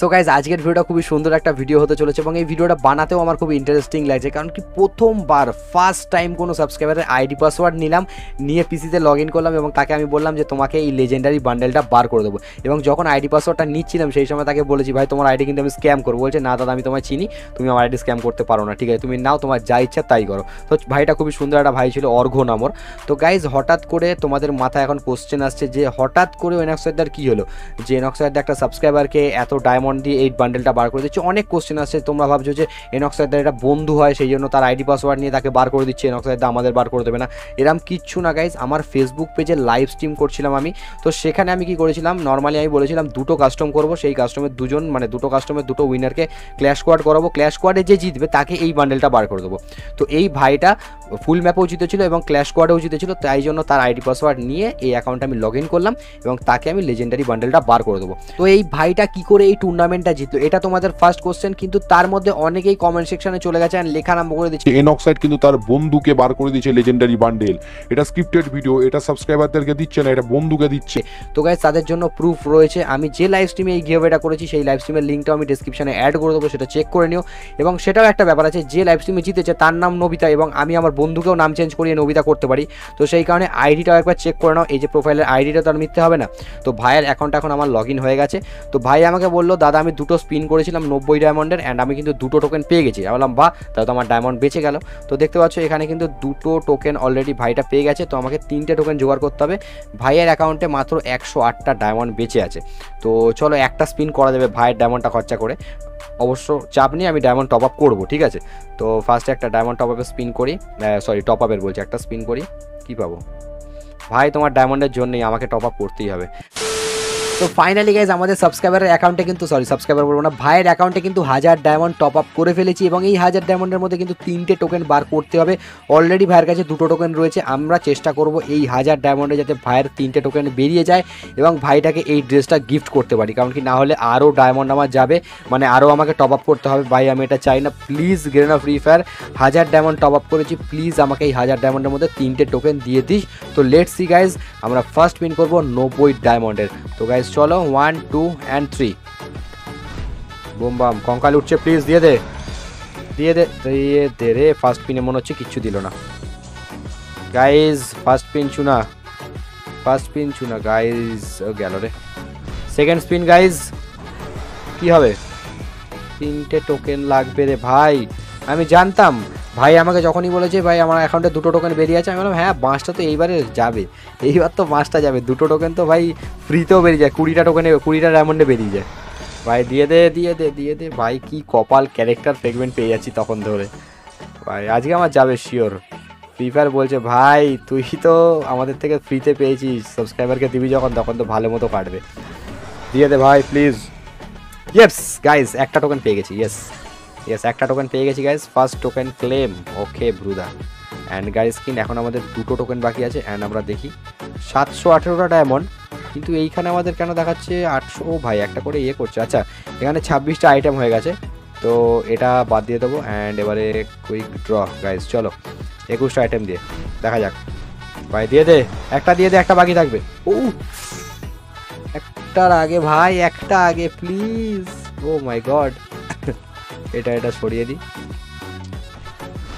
So guys আজকের ভিডিওটা খুবই সুন্দর একটা ভিডিও হতে চলেছে এবং এই ভিডিওটা বানাতেও আমার খুব ইন্টারেস্টিং লাগছে, কারণ কি প্রথমবার ফার্স্ট টাইম কোনো সাবস্ক্রাইবারের আইডি পাসওয়ার্ড নিলাম, নিয়ে পিসিতে লগ ইন করলাম এবং তাকে আমি বললাম যে তোমাকে এই লেজেন্ডারি বান্ডেলটা বার করে দেবো। এবং যখন আইডি পাসওয়ার্ডটা নিচ্ছিলাম, সেই সময় তাকে বলেছি, ভাই, তোমার আইডি কিন্তু আমি স্ক্যাম করব। বলছে, না দাদা, আমি তোমায় চিনি, তুমি আমার আইডি স্ক্যাম করতে পারো না, ঠিক আছে? তুমি নাও, তোমার যা ইচ্ছা তাই করো। তো ভাইটা খুবই সুন্দর একটা ভাই ছিল, অর্ঘ নামর। তো গাইজ হঠাৎ করে তোমাদের মাথায় এখন কোশ্চেন আসছে যে হঠাৎ করে এনক্সাইডার কী হলো? যে এনক্সাইডার একটা সাবস্ক্রাইবারকে এত ডায়মন্ড দিয়ে এই বান্ডেলটা বার করে দিচ্ছে। অনেক কোশ্চেন আসছে তোমরা ভাবছ যে এনক্সাইডার এটা বন্ধু হয়, সেই জন্য তার আইডি পাসওয়ার্ড নিয়ে তাকে বার করে দিচ্ছে এনক্সাইডার আমাদের বার করে দেবে না। এরম কিচ্ছু না গাইজ আমার ফেসবুক পেজে লাইভ স্ট্রিম করছিলাম আমি। তো সেখানে আমি কি করেছিলাম? নর্মালি আমি বলেছিলাম, দুটো কাস্টম করব, সেই কাস্টমের দুজন মানে দুটো কাস্টমের দুটো উইনারকে ক্ল্যাশ কোয়াড করাবো। ক্ল্যাশ কোয়াডে যে জিতবে, তাকে এই বান্ডেলটা বার করে দেবো। তো এই ভাইটা ফুল ম্যাপেও জিতেছিল এবং ক্ল্যাশ কোয়াডেও জিতেছিল, তাই জন্য তার আইডি পাসওয়ার্ড নিয়ে এই অ্যাকাউন্টে আমি লগ ইন করলাম এবং তাকে আমি লেজেন্ডারি বান্ডেলটা বার করে দেবো। তো এই ভাইটা কি করে এই টুর্নামেন্টটা জিতলো। এটা তোমাদের ফার্স্ট কোশ্চেন কিন্তু তার মধ্যে অনেকেই কমেন্ট সেকশনে চলে গেছে আর লেখা আরম্ভ করে দিচ্ছে। এনঅক্সাইড কিন্তু তার বন্ধুকে বার করে দিচ্ছে লেজেন্ডারি বান্ডেল এটা স্ক্রিপ্টেড ভিডিও এটা সাবস্ক্রাইবারদেরকে দিচ্ছে না এটা বন্ধুকে দিচ্ছে। তো গাইজ তাদের জন্য প্রুফ রয়েছে। আমি যে লাইভ স্ট্রিমে এই গিভওয়েটা করেছি সেই লাইভ স্ট্রিমের লিঙ্কটাও আমি ডিসক্রিপশনে অ্যাড করে দেবো সেটা চেক করে নিও। এবং সেটাও একটা ব্যাপার আছে যে লাইভ স্ট্রিমে জিতেছে তার নাম নবিতা এবং আমি আমার বন্ধুকেও নাম চেঞ্জ করিয়ে নবিতা করতে পারি। তো সেই কারণে আইডিটাও একবার চেক করে নাও। এই যে প্রোফাইলের আইডিটা তো আর মিথ্যে হবে না। তো ভাইয়ের অ্যাকাউন্ট এখন আমার লগ ইন হয়ে গেছে। তো ভাই আমাকে বলল দাদা, আমি দুটো স্পিন করেছিলাম নব্বই ডায়মন্ডের অ্যান্ড আমি কিন্তু দুটো টোকেন পেয়ে গেছি। বললাম বা তাহলে তো আমার ডায়মন্ড বেঁচে গেল। তো দেখতে পাচ্ছ, এখানে কিন্তু দুটো টোকেন অলরেডি ভাইটা পেয়ে গেছে, তো আমাকে তিনটে টোকেন জোগাড় করতে হবে। ভাইয়ের অ্যাকাউন্টে মাত্র একশো আটটা ডায়মন্ড বেঁচে আছে। তো চলো, একটা স্পিন করা যাবে ভাইয়ের ডায়মন্ডটা খরচা করে। অবশ্য চাপ নিয়ে আমি ডায়মন্ড টপ আপ করব, ঠিক আছে? তো ফার্স্টে একটা ডায়মন্ড টপ আপে স্পিন করি। সরি টপ আপের বলছি, একটা স্পিন করি। কি পাবো? ভাই, তোমার ডায়মন্ডের জন্যই আমাকে টপ আপ করতেই হবে। তো ফাইনালি গাইজ আমাদের সাবস্ক্রাইবারের অ্যাকাউন্টে কিন্তু সরি সাবস্ক্রাইবার বলব না, ভাইয়ের অ্যাকাউন্টে কিন্তু হাজার ডায়মন্ড টপ আপ করে ফেলেছি এবং এই হাজার ডায়মন্ডের মধ্যে কিন্তু তিনটে টোকেন বার করতে হবে। অলরেডি ভাইয়ের কাছে দুটো টোকেন রয়েছে, আমরা চেষ্টা করব এই হাজার ডায়মন্ডে যাতে ভাইয়ের তিনটে টোকেন বেরিয়ে যায় এবং ভাইটাকে এই ড্রেসটা গিফট করতে পারি, কারণ কি না হলে আরও ডায়মন্ড আমার যাবে মানে আরও আমাকে টপ আপ করতে হবে। ভাই, আমি এটা চাই না প্লিজ গ্রেনা ফ্রি ফায়ার হাজার ডায়মন্ড টপ আপ করেছি প্লিজ আমাকে এই হাজার ডায়মন্ডের মধ্যে তিনটে টোকেন দিয়ে দিস। তো লেট সি গাইজ আমরা ফার্স্ট উইন করব নব্বই ডায়মন্ডের তো গাইজ চলো ওয়ান টু অ্যান্ড থ্রি বোম, বাম, কঙ্কাল উঠছে প্লিজ দিয়ে দে। দিয়ে দে দিয়ে দে রে ফার্স্ট পিনে মনে হচ্ছে কিচ্ছু দিল না। গাইজ ফার্স্ট পিন চুনা। ফার্স্ট পিন চুনা গাইজ গেল রে। সেকেন্ড স্পিন গাইজ কি হবে? তিনটে টোকেন লাগবে রে ভাই। আমি জানতাম ভাই আমাকে যখনই বলেছে, ভাই, আমার অ্যাকাউন্টে দুটো টোকেন বেরিয়ে আছে, আমি বললাম হ্যাঁ বাঁশটা তো এইবারে যাবে। এইবার তো বাঁশটা যাবে। দুটো টোকেন তো ভাই ফ্রিতেও বেরিয়ে যায়, কুড়িটা টোকেনে কুড়িটা ডায়মন্ডে বেরিয়ে যায়। ভাই, দিয়ে দে দিয়ে দে দিয়ে দে। ভাই, কি কপাল ক্যারেক্টার ফ্রেগমেন্ট পেয়ে যাচ্ছি তখন ধরে। ভাই, আজকে আমার যাবে শিওর ফ্রি ফায়ার বলছে, ভাই, তুই তো আমাদের থেকে ফ্রিতে পেয়েছিস। সাবস্ক্রাইবারকে দিবি যখন, তখন তো ভালো মতো কাটবে। দিয়ে দে ভাই প্লিজ ইয়েস গাইজ একটা টোকেন পেয়ে গেছি ইয়েস ইয়েস একটা টোকেন পেয়ে গেছি guys first token claim okay ব্রুদা and guys skin এখন আমাদের দুটো টোকেন বাকি আছে অ্যান্ড আমরা দেখি। সাতশো আঠেরোটা ডায়মন্ড কিন্তু এইখানে আমাদের কেন দেখাচ্ছে আটশো? ও ভাই, একটা করে ইয়ে করছে। আচ্ছা এখানে ছাব্বিশটা আইটেম হয়ে গেছে, তো এটা বাদ দিয়ে দেবো অ্যান্ড এবারে কুইক ড্র গাইজ চলো। একুশটা আইটেম দিয়ে, দেখা যাক। ভাই, দিয়ে দে, একটা দিয়ে দে, একটা বাকি থাকবে। ও, একটার আগে, ভাই, একটা আগে প্লিজ ও মাই গড এটা এটা সরিয়ে দিই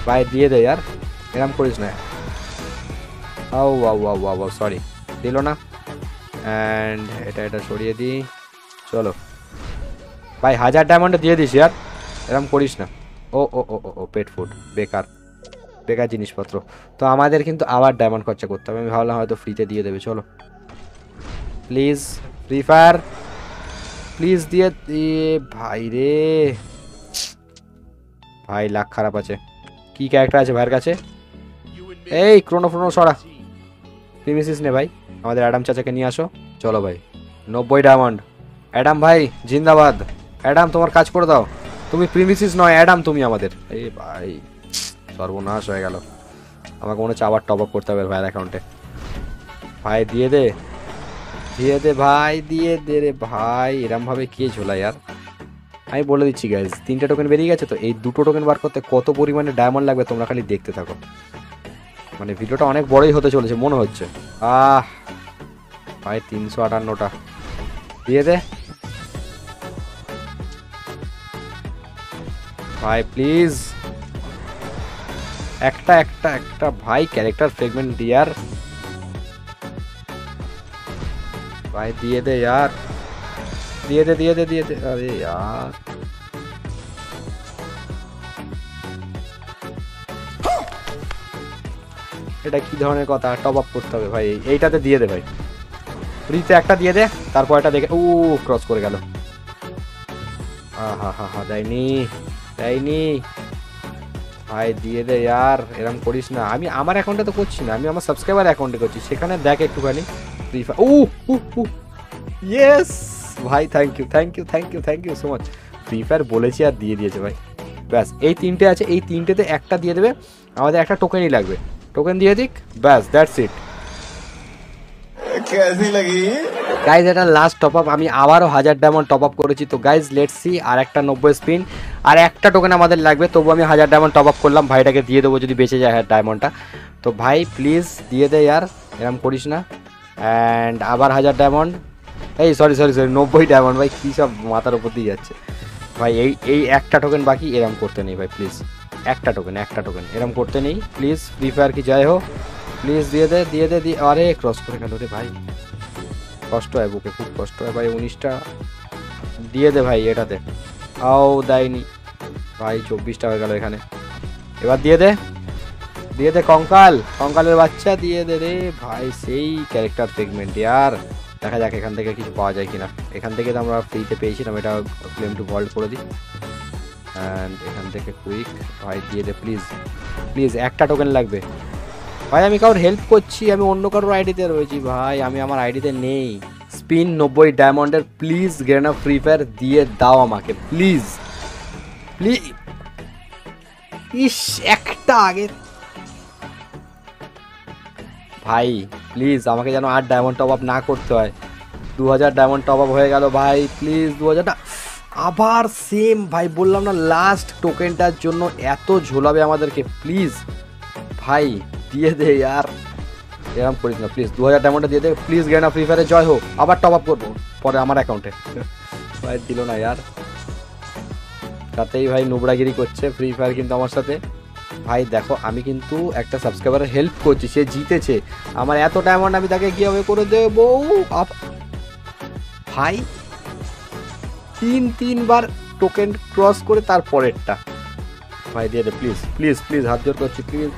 ভাই দিয়ে দে আর, এরম করিস না। আও ওয়াও ওয়াও ওয়াও সরি দিল না। অ্যান্ড এটা এটা সরিয়ে দিই চলো। ভাই, হাজার ডায়মন্ডে দিয়ে দিস ইয়ার। এরম করিস না। ও ও ও ও পেট ফুড বেকার। বেকার জিনিসপত্র। তো আমাদের কিন্তু আবার ডায়মন্ড খরচা করতে হবে। আমি ভাবলাম হয়তো ফ্রিতে দিয়ে দেবে। চলো। প্লিজ ফ্রি ফায়ার প্লিজ দিয়ে দিয়ে ভাই রে। ভাই লাখ খারাপ আছে। কি ক্যারেক্টার আছে ভাইয়ের কাছে? এই, ক্রোনো ফ্রোনো, সরা। প্রিমিসিস নে ভাই, আমাদের অ্যাডাম চাচাকে নিয়ে আসো। চলো ভাই, নব্বই ডায়মন্ড অ্যাডাম ভাই, জিন্দাবাদ। অ্যাডাম, তোমার কাজ করে দাও। তুমি প্রিমিসিস নয়, অ্যাডাম তুমি আমাদের। এই ভাই, সর্বনাশ হয়ে গেল। আমাকে মনে হচ্ছে আবার টপ আপ করতে হবে ভাইয়ের অ্যাকাউন্টে ভাই, দিয়ে দে। দিয়ে দে ভাই, দিয়ে দে রে ভাই। এরমভাবে কে ঝোলা ইয়ার আমি বলে দিচ্ছি গাইজ তিনটে টোকেন বেরিয়ে গেছে তো এই দুটো টোকেন বার করতে কত পরিমাণে ডায়মন্ড লাগবে তোমরা খালি দেখতে থাকো মানে ভিডিওটা অনেক বড়ই হতে চলেছে মনে হচ্ছে আহ ভাই তিনশো আটান্নটা দিয়ে দে ভাই প্লিজ একটা একটা একটা ভাই ক্যারেক্টার ফ্রেগমেন্ট দিয়ার ভাই দিয়ে দে यार দিয়ে দে দিয়ে দে দিয়ে দে আরে यार এটা কি ধরনের কথা? টপ আপ করতে হবে ভাই। এইটাতে দিয়ে দে ভাই। ফ্রিতে একটা দিয়ে দে, তারপর এটা দেখে ও ক্রস করে গেল। আহা হা হা দেয়নি দেয়নি। ভাই, দিয়ে দে यार এরকম করিস না। আমি আমার অ্যাকাউন্টে তো করছি না, আমি আমার সাবস্ক্রাইবার অ্যাকাউন্টে করছি। সেখানে দেখ একটুখানি। ফ্রি ফায়ার ও ইয়েস ভাই thank you thank you thank you thank you so much Free Fire বলেছি আর দিয়ে দিয়েছে ভাই। ব্যাস, এই তিনটে আছে, এই তিনটেতে একটা দিয়ে দেবে। আমাদের একটা টোকেনই লাগবে। টোকেন দিয়ে দিক ব্যাস দ্যাটস ইট গাইজ এটা লাস্ট টপ আপ আমি আবারও হাজার ডায়মন্ড টপ আপ করেছি। তো গাইজ লেটস সি আর একটা নব্বই স্পিন আর একটা টোকেন আমাদের লাগবে তবু আমি হাজার ডায়মন্ড টপ আপ করলাম। ভাইটাকে দিয়ে দেবো যদি বেঁচে যায় ডায়মন্ডটা তো ভাই প্লিজ দিয়ে দে আর এরম করিস না। অ্যান্ড আবার হাজার ডায়মন্ড এই সরি সরি সরি নব্বই ডায়মন্ড ভাই কী সব মাথার উপর দিয়ে যাচ্ছে। ভাই এই এই একটা টোকেন বাকি এরম করতে নেই ভাই প্লিজ একটা টোকেন একটা টোকেন এরম করতে নেই। প্লিজ ফ্রি ফায়ার কি যাই হোক প্লিজ দিয়ে দে দিয়ে দে, দিয়ে আরে ক্রস করে গেল রে ভাই। কষ্ট হয় বুকে, খুব কষ্ট হয় ভাই, উনিশটা। দিয়ে দে ভাই এটাতে। আও দেয়নি। ভাই, চব্বিশটা হয়ে গেল এখানে। এবার দিয়ে দে। দিয়ে দে কঙ্কাল। কঙ্কালের বাচ্চা দিয়ে দে রে ভাই, সেই ক্যারেক্টার সেগমেন্ট আর। দেখা যাক এখান থেকে কিছু পাওয়া যায় কিনা। এখান থেকে তো আমরা ফ্রিতে পেয়েছিলাম, এটা ক্লেম টু ভল্ট করে দিই। অ্যান্ড এখান থেকে কুইক ভাই, দিয়ে দে প্লিজ প্লিজ একটা টোকেন লাগবে। ভাই, আমি কারোর হেল্প করছি, আমি অন্য কারোর আইডিতে রয়েছি, ভাই, আমি আমার আইডিতে নেই। স্পিন নব্বই ডায়মন্ডের প্লিজ গ্রেনা ফ্রি ফায়ার দিয়ে দাও আমাকে প্লিজ প্লিজ ইস, একটা আগে। ভাই প্লিজ আমাকে যেন আর ডায়মন্ড টপ আপ না করতে হয়। দু হাজার ডায়মন্ড টপ আপ হয়ে গেল, ভাই প্লিজ দু হাজারটা আবার সেম ভাই, বললাম না লাস্ট টোকেনটার জন্য এত ঝোলাবে আমাদেরকে প্লিজ ভাই, দিয়ে দে আর এরকম করিস না প্লিজ দু হাজার ডায়মন্ডটা দিয়ে দে প্লিজ গেনা ফ্রি ফায়ারে জয় হোক। আবার টপ আপ করব, পরে আমার অ্যাকাউন্টে ভাই, দিল না ইয়ার তাতেই ভাই নুবড়াগিরি করছে ফ্রি ফায়ার কিন্তু আমার সাথে। ভাই, দেখো, আমি কিন্তু একটা সাবস্ক্রাইবারের হেল্প করছি, সে জিতেছে। আমার এত ডায়মন্ড আমি তাকে কীভাবে করে দেবো। ভাই তিন তিনবার টোকেন ক্রস করে তার পরেরটা ভাই দিয়ে দে প্লিজ প্লিজ প্লিজ হাত জোর করছি প্লিজ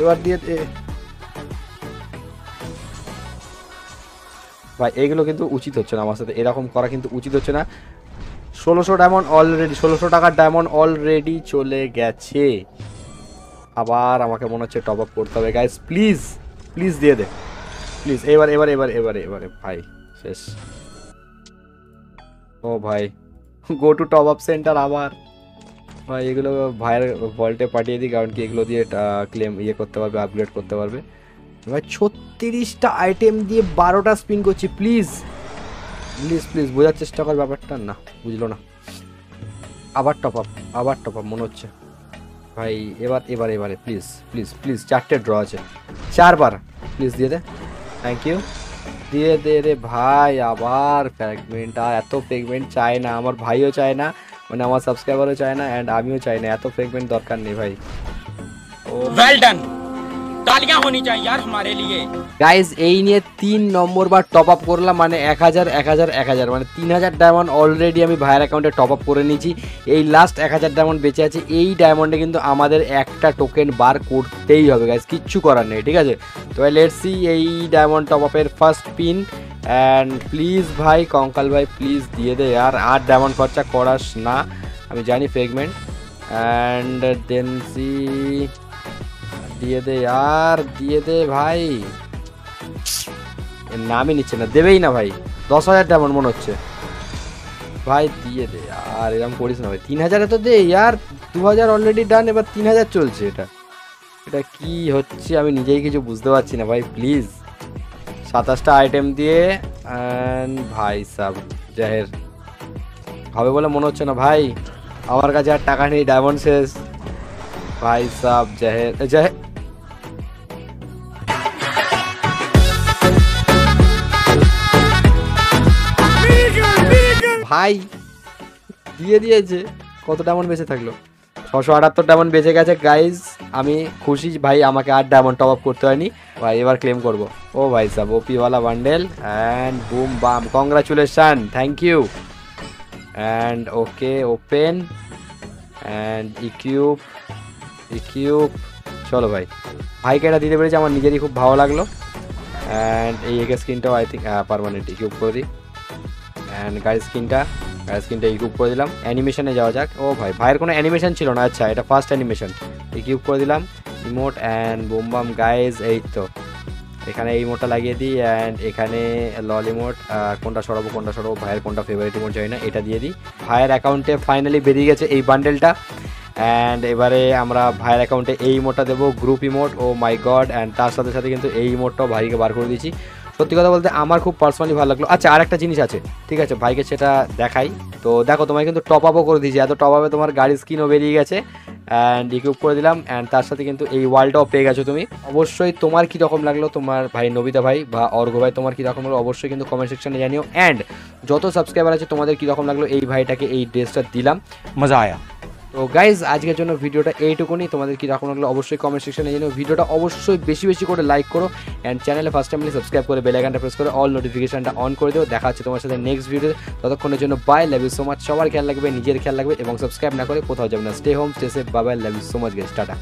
এবার দিয়ে দে। ভাই এগুলো কিন্তু উচিত হচ্ছে না আমার সাথে। এরকম করা কিন্তু উচিত হচ্ছে না। ষোলোশো ডায়মন্ড অলরেডি ষোলোশো টাকার ডায়মন্ড অলরেডি চলে গেছে। আবার আমাকে মনে হচ্ছে টপ আপ করতে হবে। গাইস প্লিজ প্লিজ দিয়ে দে। প্লিজ এবার এবার এবার এবারে এবারে ভাই শেষ। ও ভাই go to top up centre আবার। ভাই, এগুলো ভাইয়ের ভল্টে পাঠিয়ে দিই, কারণ কি এগুলো দিয়ে ক্লেম ইয়ে করতে পারবে আপগ্রেড করতে পারবে। ভাই, ছত্রিশটা আইটেম দিয়ে বারোটা স্পিন করছি প্লিজ প্লিজ প্লিজ বোঝার চেষ্টা কর ব্যাপারটা। না, বুঝলো না। আবার টপ আপ আবার টপ আপ মনে হচ্ছে। ভাই, এবার এবার, এবারে প্লিজ প্লিজ প্লিজ চারটে ড্র আছে। চারবার প্লিজ দিয়ে দে। থ্যাংক ইউ ধীরে ধীরে ভাই আবার ফ্র্যাগমেন্ট আর এত ফ্র্যাগমেন্ট চায় না আমার ভাইও চায় না মানে আমার সাবস্ক্রাইবারও চায় না অ্যান্ড আমিও চাই না এত ফ্র্যাগমেন্ট দরকার নেই ভাই ও ওয়েল ডান तालियां होनी चाहिए यार हमारे लिए গাইজ এই নিয়ে তিন নম্বর বার টপ আপ করলাম মানে এক হাজার এক হাজার এক হাজার মানে তিন হাজার ডায়মন্ড অলরেডি আমি ভাইয়ের অ্যাকাউন্টে টপ আপ করে নিয়েছি এই লাস্ট এক হাজার ডায়মন্ড বেঁচে আছে এই ডায়মন্ডে কিন্তু আমাদের একটা টোকেন বার করতেই হবে গাইজ কিচ্ছু করার নেই ঠিক আছে তো লেটস সি এই ডায়মন্ড টপ আপের ফার্স্ট পিন অ্যান্ড প্লিজ ভাই কঙ্কাল ভাই প্লিজ দিয়ে দে আর আর ডায়মন্ড খরচা করাস না আমি জানি ফ্রেগমেন্ট অ্যান্ড দেন সি দিয়ে দে আর, দিয়ে দে ভাই। এর নামই নিচ্ছে না, দেবেই না ভাই। দশ হাজার তেমন মনে হচ্ছে। ভাই, দিয়ে দে আর, এরকম করিস না ভাই। তিন হাজারে তো দে আর দু হাজার অলরেডি ডান এবার তিন হাজার চলছে এটা। এটা কি হচ্ছে আমি নিজেই কিছু বুঝতে পারছি না ভাই প্লিজ সাতাশটা আইটেম দিয়ে ভাই সাব, জাহের। হবে বলে মনে হচ্ছে না ভাই। আমার কাছে আর টাকা নেই ডায়মন্ড শেষ। ভাই সাব, জাহের জাহের ভাই, দিয়ে দিয়েছে। কত ডায়মন্ড বেঁচে থাকল? ছশো আটাত্তর ডায়মন্ড বেঁচে গেছে গাইজ আমি খুশি, ভাই, আমাকে আর ডায়মন্ড টপ আপ করতে হয়নি। ভাই, এবার ক্লেম করব। ও ভাই সাব ওপিওয়ালা bundle and boom bam congratulation thank you and okay open and equip equip চলো ভাই। ভাইকে এটা দিতে পেরেছি, আমার নিজেরই খুব ভালো লাগল। অ্যান্ড এই একে স্ক্রিনটাও আই থিঙ্ক পারমানেন্ট ইকিউব করে দিই। অ্যান্ড গাড়ি স্ক্রিনটা গাড়ি স্ক্রিনটা ইকিউব করে দিলাম। অ্যানিমেশনে যাওয়া যাক। ও ভাই, ভাইয়ের কোনো অ্যানিমেশন ছিল না? আচ্ছা এটা ফার্স্ট অ্যানিমেশন ইকিউব করে দিলাম। ইমোট অ্যান্ড বোমবাম গাইজ এই তো। এখানে এই ইমোটটা লাগিয়ে দিই অ্যান্ড এখানে লল ইমোট কোনটা সরাবো কোনটা সরাবো, ভাইয়ের কোনটা ফেভারিট ইমোট জানি না, এটা দিয়ে দিই। ভাইয়ের অ্যাকাউন্টে ফাইনালি বেরিয়ে গেছে এই বান্ডেলটা অ্যান্ড এবারে আমরা ভাইয়ের অ্যাকাউন্টে এই ইমোটটা দেবো group emote oh my god and তার সাথে সাথে কিন্তু এই ইমোটটাও ভাইকে বার করে দিয়েছি। সত্যি কথা বলতে আমার খুব পার্সোনালি ভালো লাগল। আচ্ছা আর একটা জিনিস আছে। ঠিক আছে, ভাইকে সেটা দেখাই। তো দেখো, তোমায় কিন্তু টপ আপও করে দিয়েছি। এত টপ আপে তোমার গাড়ির স্কিনও বেরিয়ে গেছে অ্যান্ড ইকুইপ করে দিলাম অ্যান্ড তার সাথে কিন্তু এই ওয়ালটাও পেয়ে গেছো তুমি। অবশ্যই তোমার কীরকম লাগল? তোমার ভাই নবিতা ভাই বা অর্ঘ ভাই, তোমার কীরকম লাগল? অবশ্যই কিন্তু কমেন্ট সেকশনে জানিও। অ্যান্ড যত সাবস্ক্রাইবার আছে, তোমাদের কীরকম লাগল? এই ভাইটাকে এই ড্রেসটা দিলাম। মজা আয়া। তো গাইজ আজকের জন্য ভিডিওটা এইটুকুনি। তোমাদের কি রকম লাগল অবশ্যই কমেন্ট সেকশনে জানিও। ভিডিওটা অবশ্যই বেশি বেশি করে লাইক করো অ্যান্ড চ্যানেলে ফার্স্ট টাইম সাবস্ক্রাইব করে বেল আইকনটা প্রেস করে অল নোটিফিকেশনটা অন করে দিও। দেখা হচ্ছে তোমার সাথে নেক্সট ভিডিওতে ততক্ষণের জন্য bye love you so much সবার খেয়াল লাগবে নিজের খেয়াল লাগবে এবং সাবস্ক্রাইব না করে কোথাও যাবে না। Stay home stay safe bye love you so much guys tata.